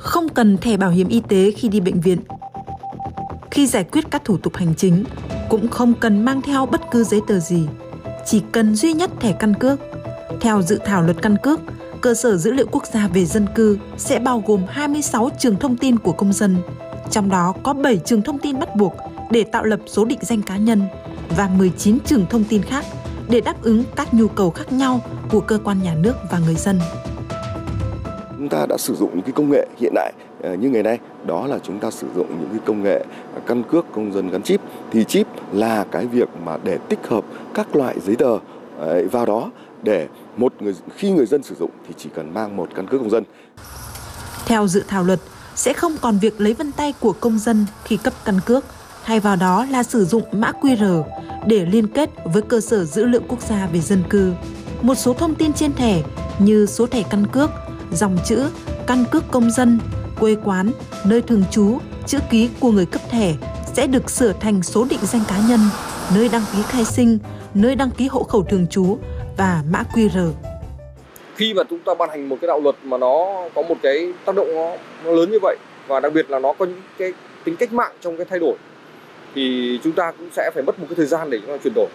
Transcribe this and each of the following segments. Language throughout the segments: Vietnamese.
không cần thẻ bảo hiểm y tế khi đi bệnh viện. Khi giải quyết các thủ tục hành chính, cũng không cần mang theo bất cứ giấy tờ gì, chỉ cần duy nhất thẻ căn cước. Theo dự thảo luật căn cước, cơ sở dữ liệu quốc gia về dân cư sẽ bao gồm 26 trường thông tin của công dân, trong đó có 7 trường thông tin bắt buộc để tạo lập số định danh cá nhân và 19 trường thông tin khác để đáp ứng các nhu cầu khác nhau của cơ quan nhà nước và người dân. Chúng ta đã sử dụng những cái công nghệ hiện đại ờ, như ngày nay, đó là chúng ta sử dụng những cái công nghệ căn cước công dân gắn chip. Thì chip là cái việc mà để tích hợp các loại giấy tờ vào đó để một người khi người dân sử dụng thì chỉ cần mang một căn cước công dân. Theo dự thảo luật, sẽ không còn việc lấy vân tay của công dân khi cấp căn cước, thay vào đó là sử dụng mã QR để liên kết với cơ sở dữ liệu quốc gia về dân cư. Một số thông tin trên thẻ như số thẻ căn cước, dòng chữ, căn cước công dân, quê quán, nơi thường trú, chữ ký của người cấp thẻ sẽ được sửa thành số định danh cá nhân, nơi đăng ký khai sinh, nơi đăng ký hộ khẩu thường trú và mã QR. Khi mà chúng ta ban hành một cái đạo luật mà nó có một cái tác động nó, nó lớn như vậy và đặc biệt là nó có những cái tính cách mạng trong cái thay đổi thì chúng ta cũng sẽ phải mất một cái thời gian để chúng ta chuyển đổi.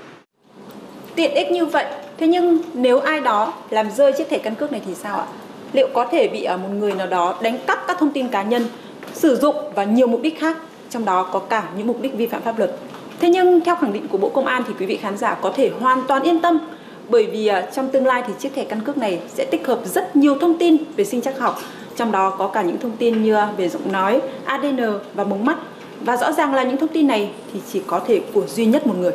Tiện ích như vậy, thế nhưng nếu ai đó làm rơi chiếc thẻ căn cước này thì sao ạ? Liệu có thể bị à, một người nào đó đánh cắp các thông tin cá nhân, sử dụng và nhiều mục đích khác, trong đó có cả những mục đích vi phạm pháp luật. Thế nhưng theo khẳng định của Bộ Công an thì quý vị khán giả có thể hoàn toàn yên tâm bởi vì à, trong tương lai thì chiếc thẻ căn cước này sẽ tích hợp rất nhiều thông tin về sinh trắc học, trong đó có cả những thông tin như à, về giọng nói, ADN và mống mắt. Và rõ ràng là những thông tin này thì chỉ có thể của duy nhất một người.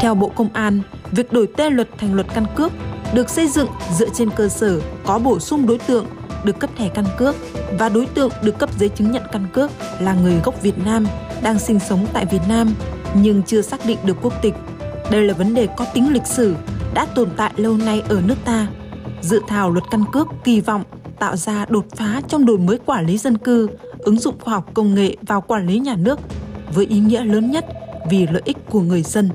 Theo Bộ Công an, việc đổi tên luật thành luật căn cước được xây dựng dựa trên cơ sở có bổ sung đối tượng được cấp thẻ căn cước và đối tượng được cấp giấy chứng nhận căn cước là người gốc Việt Nam đang sinh sống tại Việt Nam nhưng chưa xác định được quốc tịch đây là vấn đề có tính lịch sử, đã tồn tại lâu nay ở nước ta. Dự thảo luật căn cước kỳ vọng tạo ra đột phá trong đổi mới quản lý dân cư, ứng dụng khoa học công nghệ vào quản lý nhà nước với ý nghĩa lớn nhất vì lợi ích của người dân